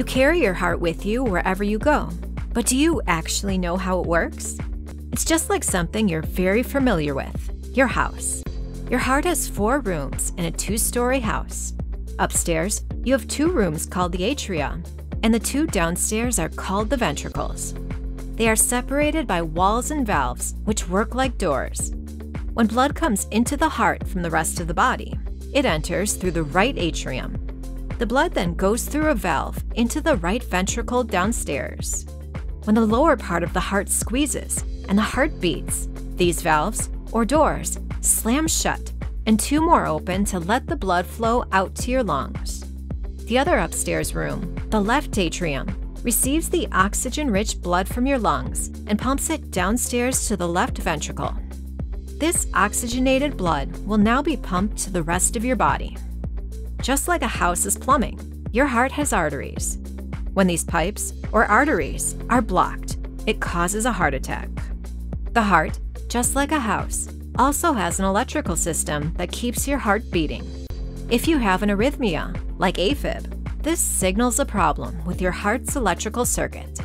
You carry your heart with you wherever you go. But do you actually know how it works? It's just like something you're very familiar with your house. Your heart has four rooms in a two story house. Upstairs, you have two rooms called the atria, and the two downstairs are called the ventricles. They are separated by walls and valves, which work like doors. When blood comes into the heart from the rest of the body, it enters through the right atrium. The blood then goes through a valve into the right ventricle downstairs. When the lower part of the heart squeezes and the heart beats, these valves, or doors, slam shut and two more open to let the blood flow out to your lungs. The other upstairs room, the left atrium, receives the oxygen rich blood from your lungs and pumps it downstairs to the left ventricle. This oxygenated blood will now be pumped to the rest of your body. Just like a house is plumbing, your heart has arteries. When these pipes, or arteries, are blocked, it causes a heart attack. The heart, just like a house, also has an electrical system that keeps your heart beating. If you have an arrhythmia, like AFib, this signals a problem with your heart's electrical circuit.